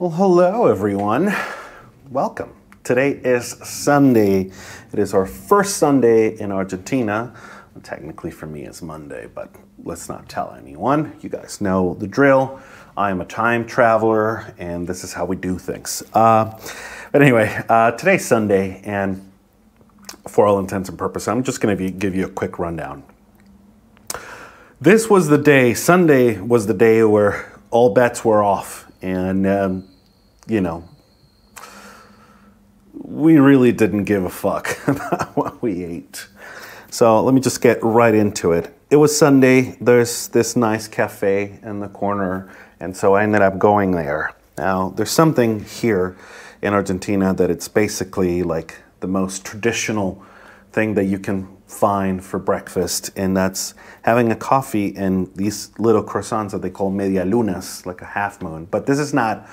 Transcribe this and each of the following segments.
Well, hello everyone. Welcome. Today is Sunday. It is our first Sunday in Argentina. Well, technically, for me, it's Monday, but let's not tell anyone. You guys know the drill. I am a time traveler, and this is how we do things. Uh, but anyway, uh, today's Sunday, and for all intents and purposes, I'm just going to give you a quick rundown. This was the day, Sunday was the day where all bets were off. And, um, you know, we really didn't give a fuck about what we ate. So let me just get right into it. It was Sunday. There's this nice cafe in the corner. And so I ended up going there. Now, there's something here in Argentina that it's basically like the most traditional thing that you can find for breakfast, and that's having a coffee and these little croissants that they call media lunas, like a half moon. But this is not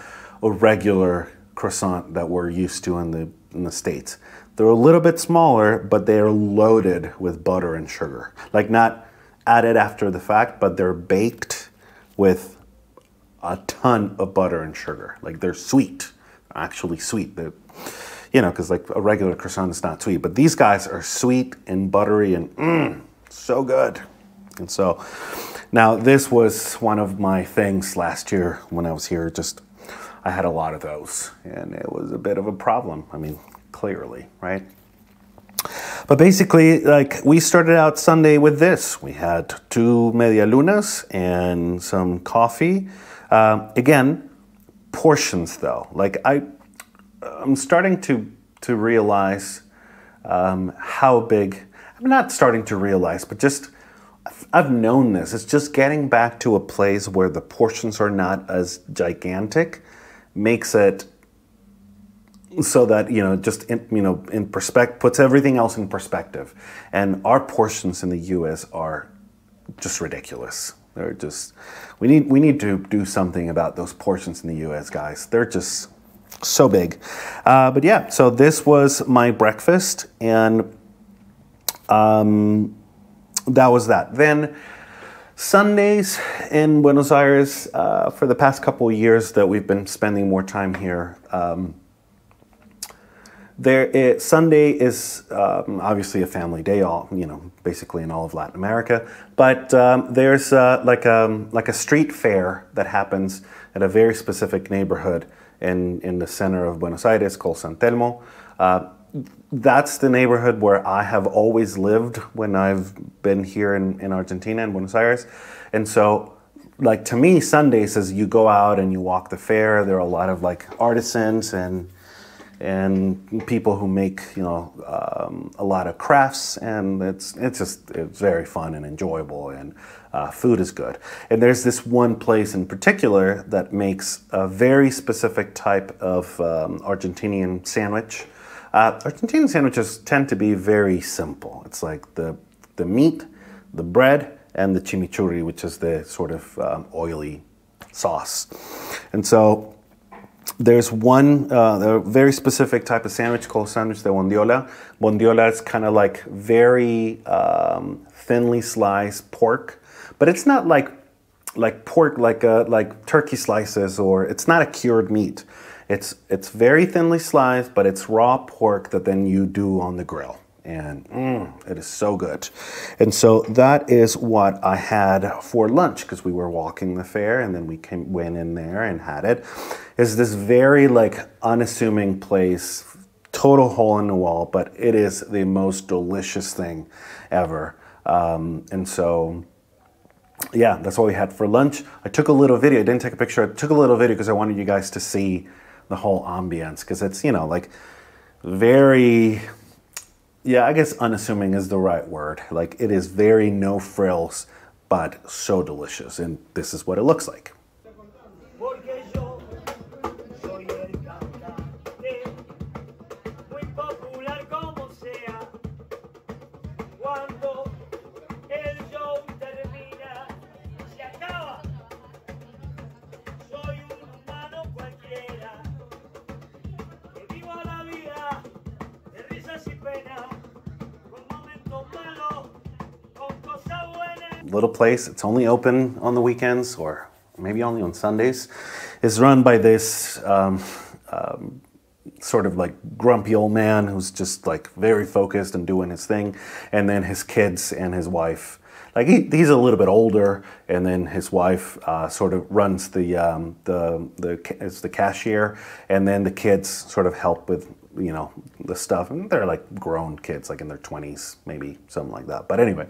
a regular croissant that we're used to in the in the states. They're a little bit smaller, but they are loaded with butter and sugar. Like not added after the fact, but they're baked with a ton of butter and sugar. Like they're sweet, actually sweet. They're, you know, because like a regular croissant is not sweet, but these guys are sweet and buttery and mm, so good. And so now this was one of my things last year when I was here. Just I had a lot of those, and it was a bit of a problem. I mean, clearly, right? But basically, like we started out Sunday with this. We had two media lunas and some coffee. Uh, again, portions though. Like I I'm starting to to realize um, how big. I'm not starting to realize, but just I've known this. It's just getting back to a place where the portions are not as gigantic makes it so that you know just in, you know in perspective puts everything else in perspective and our portions in the US are just ridiculous they're just we need we need to do something about those portions in the US guys they're just so big. Uh, but yeah, so this was my breakfast, and um, that was that. Then Sundays in Buenos Aires, uh, for the past couple years that we've been spending more time here. Um, there, Sunday is um, obviously a family day, all you know, basically in all of Latin America. But um, there's uh, like a um, like a street fair that happens at a very specific neighborhood in, in the center of Buenos Aires called San Telmo. Uh, that's the neighborhood where I have always lived when I've been here in, in Argentina, in Buenos Aires. And so, like to me, Sundays as you go out and you walk the fair, there are a lot of like artisans and and people who make you know um, a lot of crafts, and it's it's just it's very fun and enjoyable, and uh, food is good. And there's this one place in particular that makes a very specific type of um, Argentinian sandwich. Uh, sandwiches tend to be very simple. It's like the the meat, the bread, and the chimichurri, which is the sort of um, oily sauce. And so there's one uh, very specific type of sandwich called sandwich de bondiola. Bondiola is kind of like very um, thinly sliced pork, but it's not like like pork like a, uh, like turkey slices or it's not a cured meat. It's it's very thinly sliced, but it's raw pork that then you do on the grill and mm, it is so good. And so that is what I had for lunch because we were walking the fair and then we came went in there and had it. Is this very like unassuming place, total hole in the wall, but it is the most delicious thing ever. Um, and so yeah, that's what we had for lunch. I took a little video. I didn't take a picture. I took a little video because I wanted you guys to see the whole ambience because it's you know like very yeah, I guess unassuming is the right word. Like it is very no frills, but so delicious. And this is what it looks like. Little place. It's only open on the weekends or maybe only on Sundays. is run by this um, um, sort of like grumpy old man who's just like very focused and doing his thing, and then his kids and his wife. Like he, he's a little bit older, and then his wife uh, sort of runs the um, the the is the cashier, and then the kids sort of help with you know the stuff, and they're like grown kids, like in their twenties, maybe something like that. But anyway,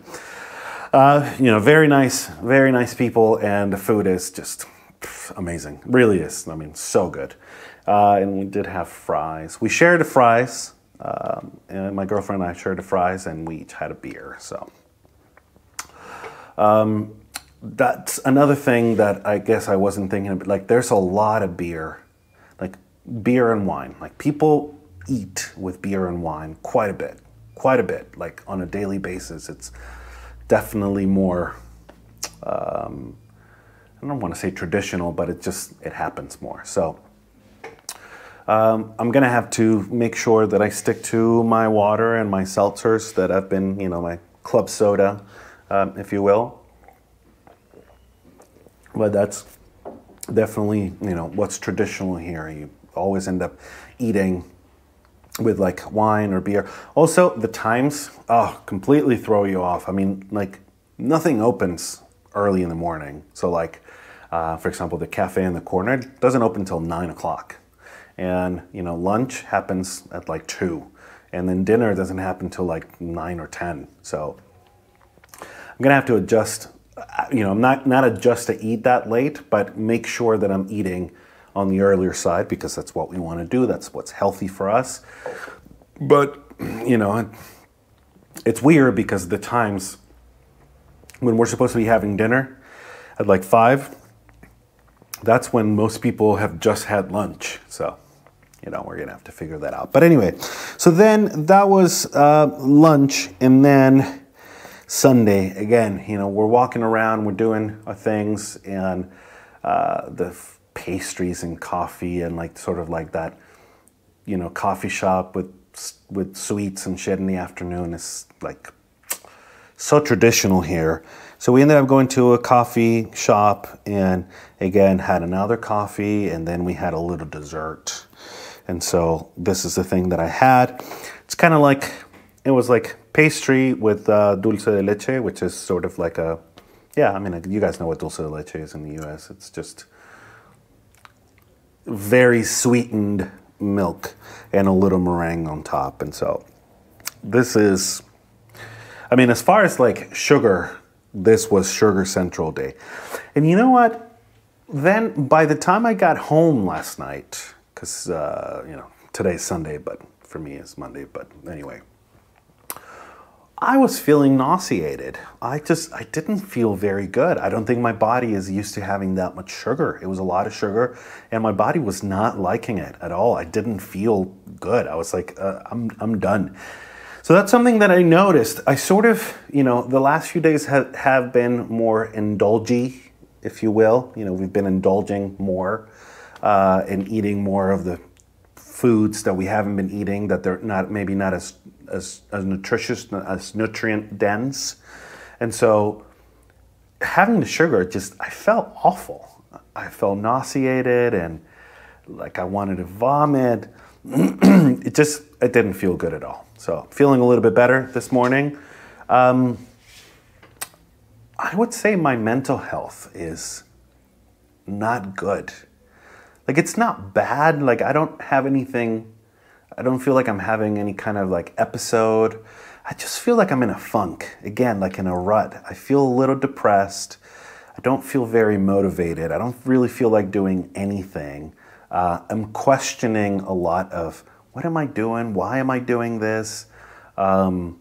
uh, you know, very nice, very nice people, and the food is just amazing. Really is. I mean, so good. Uh, and we did have fries. We shared the fries. Um, and my girlfriend and I shared the fries, and we each had a beer. So um, that's another thing that I guess I wasn't thinking of. Like, there's a lot of beer, like beer and wine. Like people eat with beer and wine quite a bit, quite a bit. Like on a daily basis, it's definitely more. Um, I don't want to say traditional, but it just it happens more. So um, I'm gonna have to make sure that I stick to my water and my seltzers that I've been, you know, my club soda, um, if you will. But that's definitely, you know, what's traditional here. You always end up eating with like wine or beer. Also, the times, oh, completely throw you off. I mean, like nothing opens early in the morning. So, like, uh, for example, the cafe in the corner doesn't open until nine o'clock and you know lunch happens at like two and then dinner doesn't happen till like nine or ten so i'm gonna have to adjust you know i'm not not adjust to eat that late but make sure that i'm eating on the earlier side because that's what we want to do that's what's healthy for us but you know it's weird because the times when we're supposed to be having dinner at like five that's when most people have just had lunch so you know, we're gonna have to figure that out. But anyway, so then that was uh, lunch, and then Sunday again. You know, we're walking around, we're doing our things, and uh, the pastries and coffee and like sort of like that, you know, coffee shop with with sweets and shit in the afternoon is like so traditional here. So we ended up going to a coffee shop and again had another coffee and then we had a little dessert. And so this is the thing that I had. It's kind of like, it was like pastry with uh, dulce de leche, which is sort of like a, yeah, I mean, you guys know what dulce de leche is in the US. It's just very sweetened milk and a little meringue on top. And so this is, I mean, as far as like sugar, this was Sugar Central Day. And you know what? Then by the time I got home last night, because uh, you know today's Sunday, but for me it's Monday. But anyway, I was feeling nauseated. I just I didn't feel very good. I don't think my body is used to having that much sugar. It was a lot of sugar, and my body was not liking it at all. I didn't feel good. I was like, uh, I'm I'm done. So that's something that I noticed. I sort of, you know, the last few days have, have been more indulgy, if you will. You know, we've been indulging more uh, and eating more of the foods that we haven't been eating that they're not maybe not as as, as nutritious as nutrient dense. And so having the sugar just i felt awful. I felt nauseated and like i wanted to vomit. It just it didn't feel good at all. So feeling a little bit better this morning. Um, i would say my mental health is not good like it's not bad. Like I don't have anything. I don't feel like I'm having any kind of like episode. I just feel like I'm in a funk again, like in a rut. I feel a little depressed. I don't feel very motivated. I don't really feel like doing anything. Uh, I'm questioning a lot of what am I doing? Why am I doing this? Um,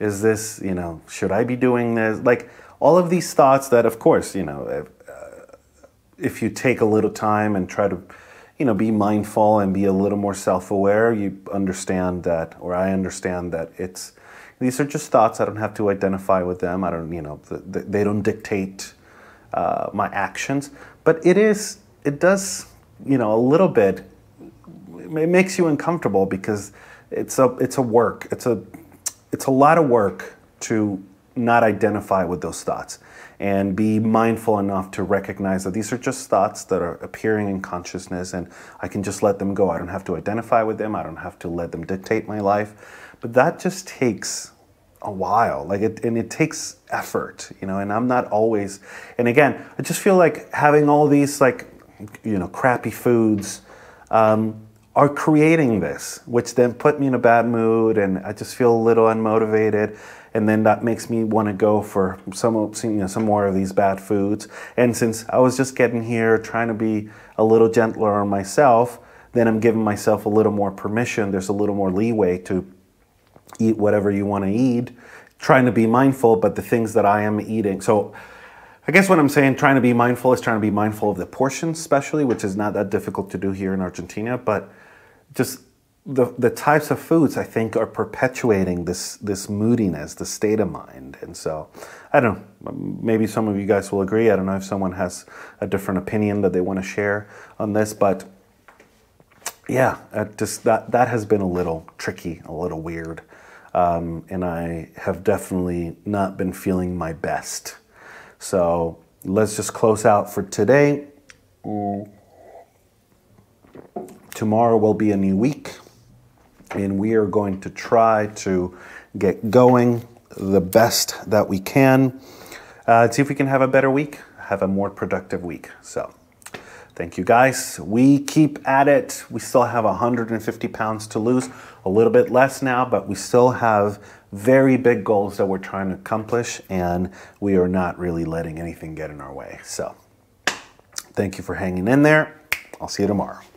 is this, you know, should I be doing this? Like all of these thoughts that, of course, you know, if you take a little time and try to, you know, be mindful and be a little more self-aware, you understand that, or I understand that it's these are just thoughts. I don't have to identify with them. I don't, you know, they don't dictate uh, my actions. But it is, it does, you know, a little bit. It makes you uncomfortable because it's a, it's a work. It's a, it's a lot of work to not identify with those thoughts. and be mindful enough to recognize that these are just thoughts that are appearing in consciousness and I can just let them go. I don't have to identify with them, I don't have to let them dictate my life. But that just takes a while like it and it takes effort you know and i'm not always and again i just feel like having all these like you know crappy foods um, are creating this which then put me in a bad mood and i just feel a little unmotivated and then that makes me want to go for some you know, some more of these bad foods and since i was just getting here trying to be a little gentler on myself then i'm giving myself a little more permission there's a little more leeway to eat whatever you want to eat, trying to be mindful, but the things that I am eating. So I guess what I'm saying, trying to be mindful is trying to be mindful of the portions, especially, which is not that difficult to do here in Argentina, but just the, the types of foods I think are perpetuating this this moodiness, the state of mind. And so I don't know, maybe some of you guys will agree. I don't know if someone has a different opinion that they want to share on this, but yeah, just that that has been a little tricky, a little weird. Um, and I have definitely not been feeling my best. So let's just close out for today. Tomorrow will be a new week, and we are going to try to get going the best that we can. Uh, see if we can have a better week, have a more productive week. So. Thank you guys. We keep at it. We still have 150 pounds to lose, a little bit less now, but we still have very big goals that we're trying to accomplish, and we are not really letting anything get in our way. So, thank you for hanging in there. I'll see you tomorrow.